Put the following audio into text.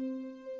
Música